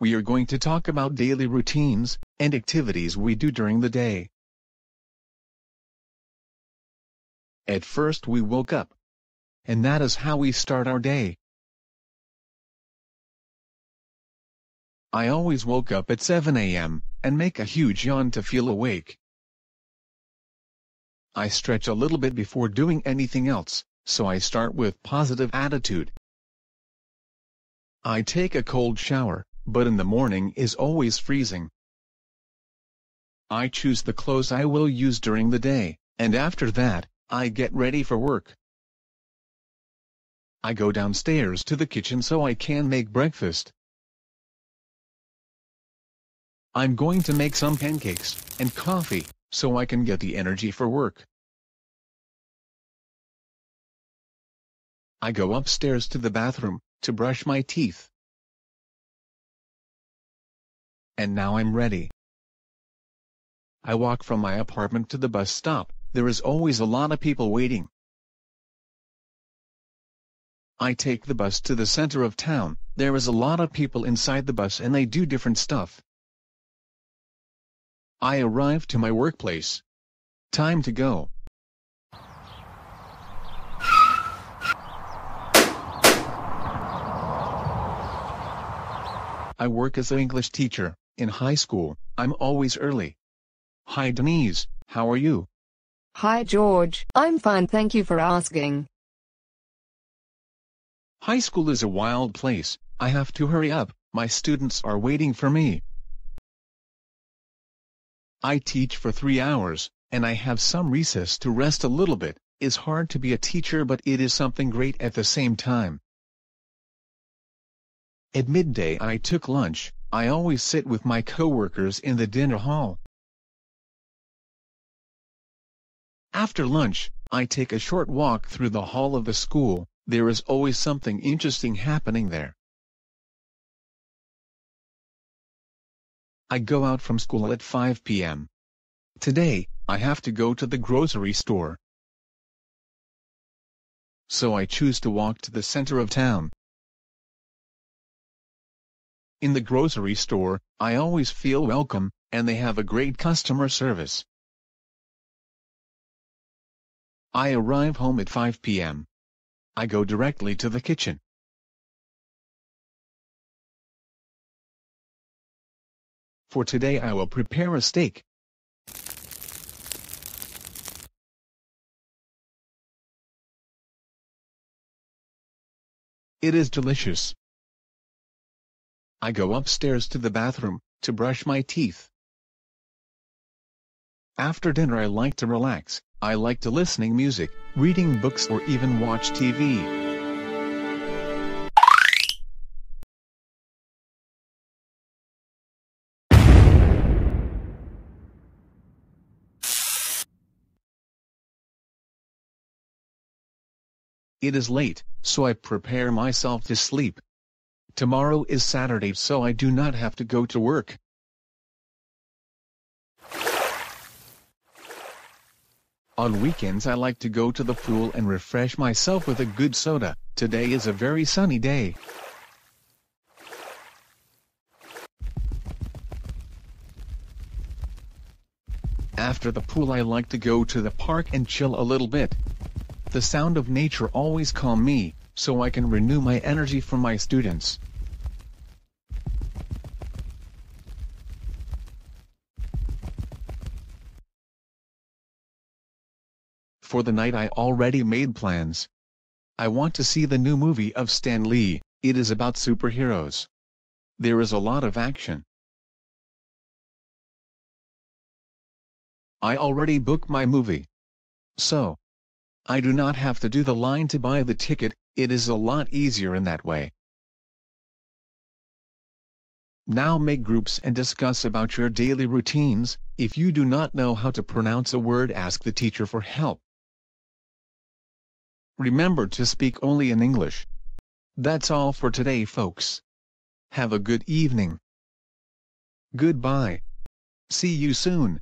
we are going to talk about daily routines and activities we do during the day. At first we woke up. And that is how we start our day. I always woke up at 7 a.m., and make a huge yawn to feel awake. I stretch a little bit before doing anything else, so I start with positive attitude. I take a cold shower, but in the morning is always freezing. I choose the clothes I will use during the day, and after that, I get ready for work. I go downstairs to the kitchen so I can make breakfast. I'm going to make some pancakes and coffee, so I can get the energy for work. I go upstairs to the bathroom, to brush my teeth. And now I'm ready. I walk from my apartment to the bus stop, there is always a lot of people waiting. I take the bus to the center of town, there is a lot of people inside the bus and they do different stuff. I arrive to my workplace. Time to go. I work as an English teacher. In high school, I'm always early. Hi Denise, how are you? Hi George, I'm fine thank you for asking. High school is a wild place, I have to hurry up, my students are waiting for me. I teach for three hours, and I have some recess to rest a little bit, it's hard to be a teacher but it is something great at the same time. At midday I took lunch, I always sit with my coworkers in the dinner hall. After lunch, I take a short walk through the hall of the school, there is always something interesting happening there. I go out from school at 5 p.m. Today, I have to go to the grocery store. So I choose to walk to the center of town, in the grocery store, I always feel welcome, and they have a great customer service. I arrive home at 5 p.m. I go directly to the kitchen. For today I will prepare a steak. It is delicious. I go upstairs to the bathroom, to brush my teeth. After dinner I like to relax, I like to listening music, reading books or even watch TV. It is late, so I prepare myself to sleep. Tomorrow is Saturday so I do not have to go to work. On weekends I like to go to the pool and refresh myself with a good soda. Today is a very sunny day. After the pool I like to go to the park and chill a little bit. The sound of nature always calm me, so I can renew my energy for my students. For the night I already made plans. I want to see the new movie of Stan Lee, it is about superheroes. There is a lot of action. I already booked my movie. So, I do not have to do the line to buy the ticket, it is a lot easier in that way. Now make groups and discuss about your daily routines, if you do not know how to pronounce a word ask the teacher for help. Remember to speak only in English. That's all for today folks. Have a good evening. Goodbye. See you soon.